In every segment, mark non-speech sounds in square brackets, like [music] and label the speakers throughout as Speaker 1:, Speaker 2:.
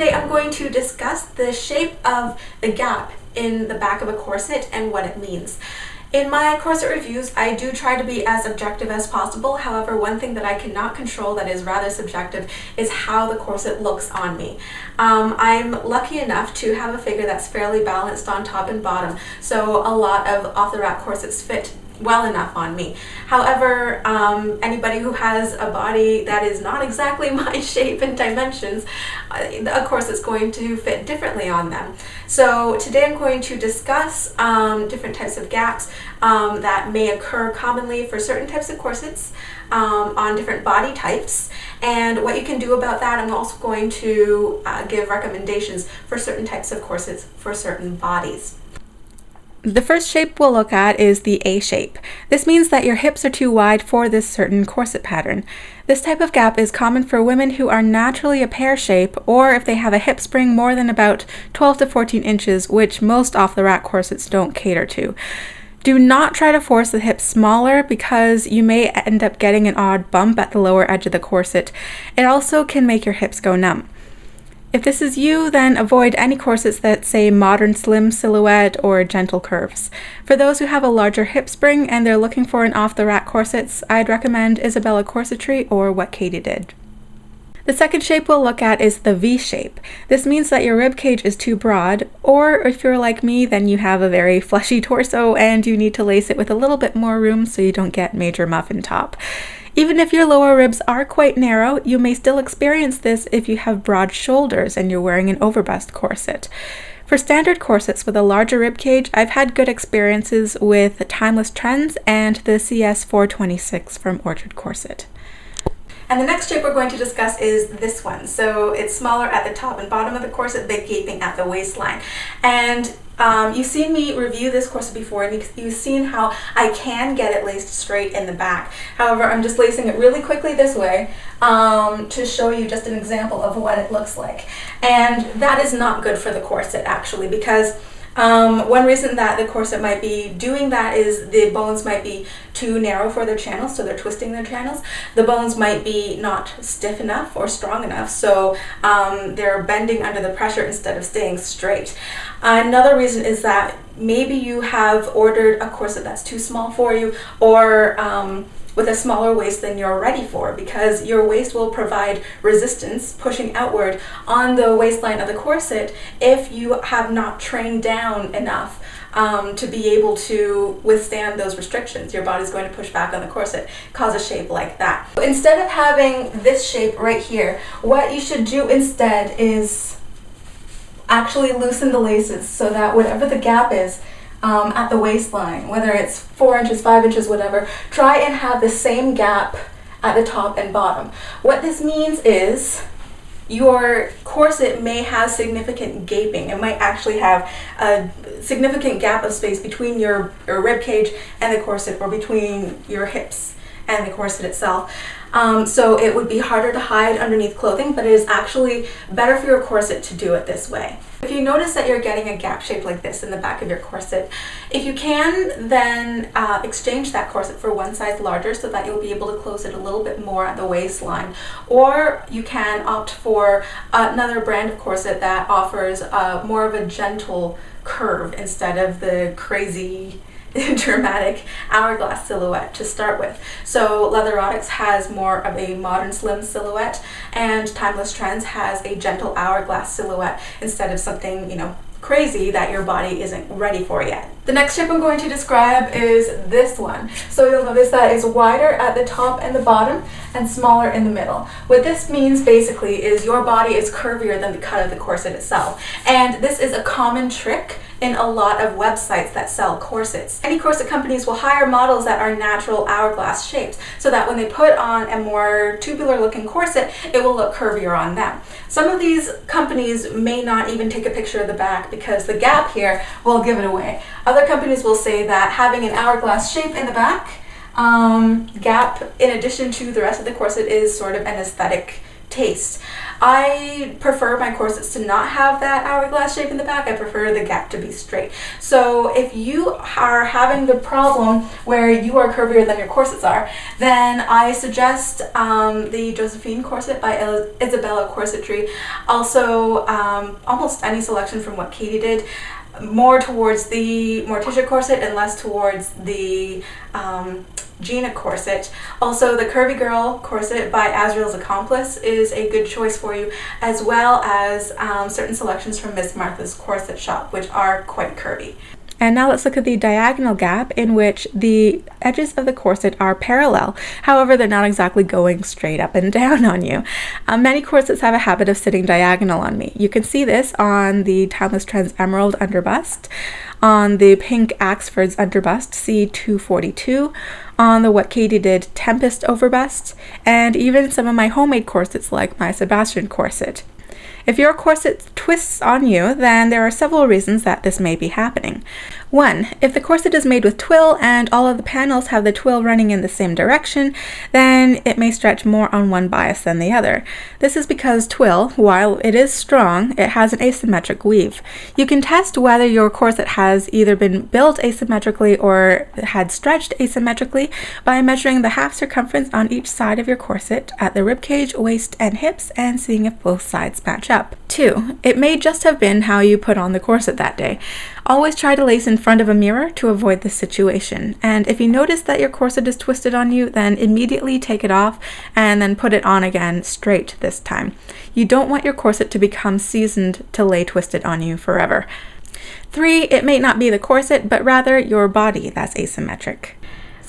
Speaker 1: Today I'm going to discuss the shape of the gap in the back of a corset and what it means. In my corset reviews, I do try to be as objective as possible. However, one thing that I cannot control that is rather subjective is how the corset looks on me. Um, I'm lucky enough to have a figure that's fairly balanced on top and bottom, so a lot of off-the-rack corsets fit well enough on me. However, um, anybody who has a body that is not exactly [laughs] my shape and dimensions, uh, of course it's going to fit differently on them. So today I'm going to discuss um, different types of gaps um, that may occur commonly for certain types of corsets um, on different body types and what you can do about that. I'm also going to uh, give recommendations for certain types of corsets for certain bodies.
Speaker 2: The first shape we'll look at is the A shape. This means that your hips are too wide for this certain corset pattern. This type of gap is common for women who are naturally a pear shape or if they have a hip spring more than about 12 to 14 inches, which most off-the-rack corsets don't cater to. Do not try to force the hips smaller because you may end up getting an odd bump at the lower edge of the corset. It also can make your hips go numb. If this is you, then avoid any corsets that say modern slim silhouette or gentle curves. For those who have a larger hip spring and they're looking for an off-the-rack corsets, I'd recommend Isabella Corsetry or what Katie did. The second shape we'll look at is the V shape. This means that your rib cage is too broad, or if you're like me, then you have a very fleshy torso and you need to lace it with a little bit more room so you don't get major muffin top. Even if your lower ribs are quite narrow, you may still experience this if you have broad shoulders and you're wearing an overbust corset. For standard corsets with a larger rib cage, I've had good experiences with Timeless Trends and the CS426 from Orchard Corset.
Speaker 1: And the next shape we're going to discuss is this one. So it's smaller at the top and bottom of the corset, big gaping at the waistline. And um, you've seen me review this corset before and you've seen how I can get it laced straight in the back. However, I'm just lacing it really quickly this way um, to show you just an example of what it looks like. And that is not good for the corset actually because um, one reason that the corset might be doing that is the bones might be too narrow for their channels, so they're twisting their channels. The bones might be not stiff enough or strong enough, so um, they're bending under the pressure instead of staying straight. Another reason is that maybe you have ordered a corset that's too small for you, or um, with a smaller waist than you're ready for because your waist will provide resistance pushing outward on the waistline of the corset if you have not trained down enough um, to be able to withstand those restrictions. Your body's going to push back on the corset, cause a shape like that. Instead of having this shape right here, what you should do instead is actually loosen the laces so that whatever the gap is, um, at the waistline, whether it's four inches, five inches, whatever, try and have the same gap at the top and bottom. What this means is your corset may have significant gaping. It might actually have a significant gap of space between your, your rib cage and the corset or between your hips and the corset itself. Um, so it would be harder to hide underneath clothing, but it is actually better for your corset to do it this way. If you notice that you're getting a gap shape like this in the back of your corset, if you can, then uh, exchange that corset for one size larger so that you'll be able to close it a little bit more at the waistline. Or you can opt for another brand of corset that offers uh, more of a gentle curve instead of the crazy [laughs] dramatic hourglass silhouette to start with. So Leatherotics has more of a modern slim silhouette and Timeless Trends has a gentle hourglass silhouette instead of something, you know, crazy that your body isn't ready for yet. The next shape I'm going to describe is this one. So you'll notice that it's wider at the top and the bottom and smaller in the middle. What this means basically is your body is curvier than the cut of the corset itself. And this is a common trick in a lot of websites that sell corsets. Any corset companies will hire models that are natural hourglass shapes so that when they put on a more tubular looking corset, it will look curvier on them. Some of these companies may not even take a picture of the back because the gap here will give it away. Other companies will say that having an hourglass shape in the back um, gap in addition to the rest of the corset is sort of an aesthetic taste. I prefer my corsets to not have that hourglass shape in the back. I prefer the gap to be straight. So if you are having the problem where you are curvier than your corsets are, then I suggest um, the Josephine corset by Isabella Corsetry. Also, um, almost any selection from what Katie did more towards the Morticia corset and less towards the um, Gina corset. Also, the Curvy Girl corset by Azriel's Accomplice is a good choice for you, as well as um, certain selections from Miss Martha's Corset Shop, which are quite curvy.
Speaker 2: And now let's look at the diagonal gap in which the edges of the corset are parallel. However, they're not exactly going straight up and [laughs] down on you. Um, many corsets have a habit of sitting diagonal on me. You can see this on the Timeless Trends Emerald underbust, on the pink Axford's underbust C242, on the What Katie Did Tempest overbust, and even some of my homemade corsets like my Sebastian corset. If your corset twists on you, then there are several reasons that this may be happening. One, if the corset is made with twill and all of the panels have the twill running in the same direction, then it may stretch more on one bias than the other. This is because twill, while it is strong, it has an asymmetric weave. You can test whether your corset has either been built asymmetrically or had stretched asymmetrically by measuring the half circumference on each side of your corset at the ribcage, waist, and hips and seeing if both sides match up. Two, it may just have been how you put on the corset that day. Always try to lace in front of a mirror to avoid this situation. And if you notice that your corset is twisted on you, then immediately take it off and then put it on again straight this time. You don't want your corset to become seasoned to lay twisted on you forever. Three, it may not be the corset, but rather your body that's asymmetric.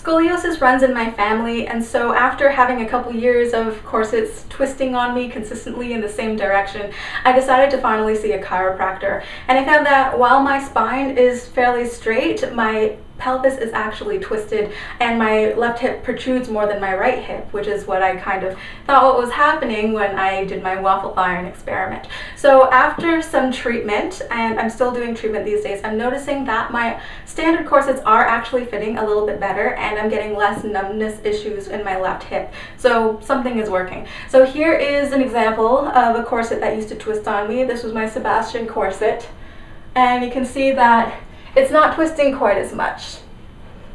Speaker 1: Scoliosis runs in my family, and so after having a couple years of corsets twisting on me consistently in the same direction, I decided to finally see a chiropractor. And I found that while my spine is fairly straight, my pelvis is actually twisted and my left hip protrudes more than my right hip, which is what I kind of thought what was happening when I did my waffle iron experiment. So after some treatment, and I'm still doing treatment these days, I'm noticing that my standard corsets are actually fitting a little bit better and I'm getting less numbness issues in my left hip. So something is working. So here is an example of a corset that used to twist on me. This was my Sebastian corset. And you can see that it's not twisting quite as much.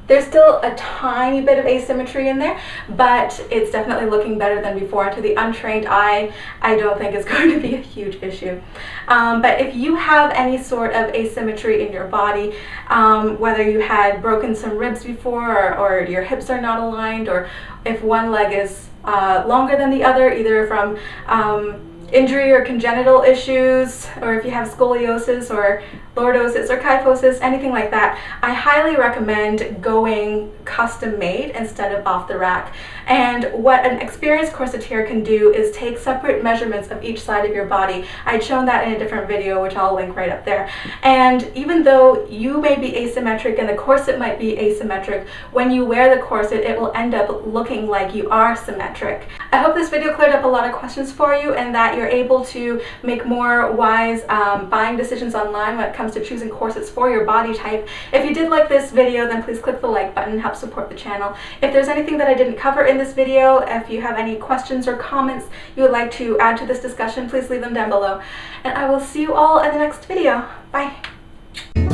Speaker 1: There's still a tiny bit of asymmetry in there, but it's definitely looking better than before. To the untrained eye, I don't think it's [laughs] going to be a huge issue. Um, but if you have any sort of asymmetry in your body, um, whether you had broken some ribs before or, or, your hips are not aligned, or if one leg is uh, longer than the other, either from um, injury or congenital issues, or if you have scoliosis or lordosis or kyphosis, anything like that, I highly recommend going custom made instead of off the rack. And what an experienced corsetier can do is take separate measurements of each side of your body. I'd shown that in a different video, which I'll link right up there. And even though you may be asymmetric and the corset might be asymmetric, when you wear the corset, it will end up looking like you are symmetric. I hope this video cleared up a lot of questions for you and you're able to make more wise um, buying decisions online when it comes to choosing corsets for your body type. If you did like this video, then please click the like button, help support the channel. If there's anything that I didn't cover in this video, if you have any questions or comments you would like to add to this discussion, please leave them down below. And I will see you all in the next video. Bye!